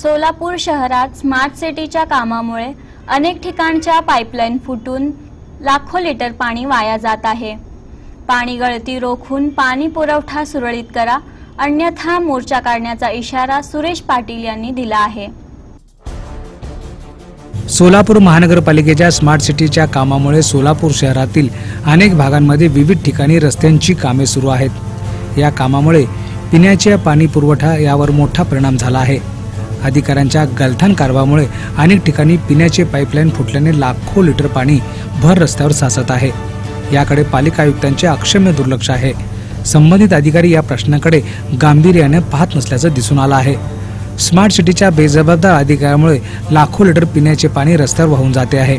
सोलापूर शहरात स्मार्ट सिटीच्या कामामुळे अनेक ठिकाणच्या पाईपलाईन फुटून लाखो लिटर पाणी वाया जात आहे. पाणी गळती रोखून पाणी पुरवठा सुरळीत करा अन्यथा मोर्चा काढण्याचा इशारा सुरेश पाटील यांनी दिला आहे. सोलापूर महानगरपालिकेच्या स्मार्ट सिटीच्या कामामुळे सोलापूर शहरातील अनेक भागांमध्ये विविध ठिकाणी रस्त्यांची कामे सुरू आहेत. या कामामुळे पिण्याच्या पाणी पुरवठा यावर मोठा परिणाम झाला आहे. अधिकाऱ्यांच्या गलथान कारवामुळे अनेक ठिकाणी पिण्याचे पाईपलाईन फुटल्याने लाखो लिटर पाणी भर रस्त्यावर साचत आहे. याकडे पालिका आयुक्तांचे अक्षम्य दुर्लक्ष आहे. संबंधित अधिकारी या प्रश्नाकडे गांभीर्याने पाहत नसल्याचं दिसून आलं आहे. स्मार्ट सिटीच्या बेजबाबदार अधिकाऱ्यामुळे लाखो लिटर पिण्याचे पाणी रस्त्यावर वाहून जाते आहे.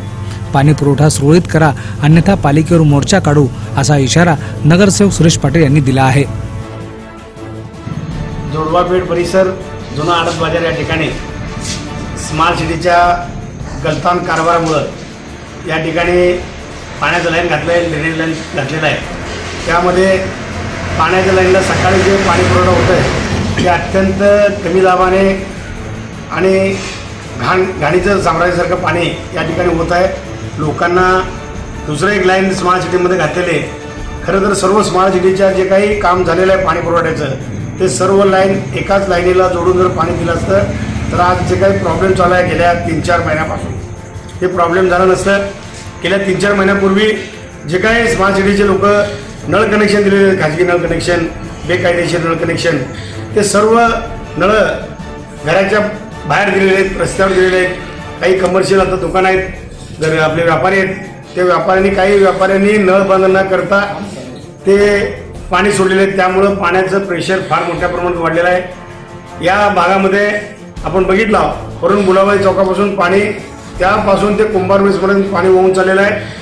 पाणी पुरवठा सुरळीत करा अन्यथा पालिकेवर मोर्चा काढू असा इशारा नगरसेवक सुरेश पाटील यांनी दिला आहे. जोडवा बेड परिसर जुना आडत बाजार या ठिकाणी स्मार्ट सिटीच्या गलतान कारभारामुळं या ठिकाणी पाण्याचं लाईन घातलं आहे ड्रेनेज लाईन घातलेलं आहे त्यामध्ये पाण्याच्या लाईनला सकाळी जे पाणी पुरवठा होतं आहे ते अत्यंत कमी दाबाने आणि घाण घाणीचं साम्राज्यासारखं पाणी या ठिकाणी होत आहे लोकांना दुसरं एक लाईन स्मार्ट सिटीमध्ये घातलेले आहे. खरं तर सर्व स्मार्ट सिटीच्या जे काही काम झालेलं आहे पाणी पुरवठ्याचं ते सर्व लाईन एकाच लाईनीला जोडून जर पाणी दिलं असतं तर आज जे काही प्रॉब्लेम चालू आहे गेल्या तीन चार महिन्यापासून. हे प्रॉब्लेम झालं नसतं. गेल्या तीन चार महिन्यापूर्वी जे काही स्मार्ट सिटीचे लोक नळ कनेक्शन दिलेले खाजगी नळ कनेक्शन बेकायदेशीर नळ कनेक्शन ते सर्व नळ घराच्या बाहेर दिलेले आहेत रस्त्यावर दिलेले आहेत. काही कमर्शियल आता दुकानं आहेत जर आपले व्यापारी आहेत ते व्यापाऱ्यांनी काही व्यापाऱ्यांनी नळ बंद न करता ते पाणी सोडलेले आहे त्यामुळं पाण्याचं प्रेशर फार मोठ्या प्रमाणात वाढलेलं आहे. या भागामध्ये आपण बघितलं वरून गुलाबाई चौकापासून पाणी त्यापासून ते कुंभार वेसपर्यंत पाणी वाहून चाललेलं आहे.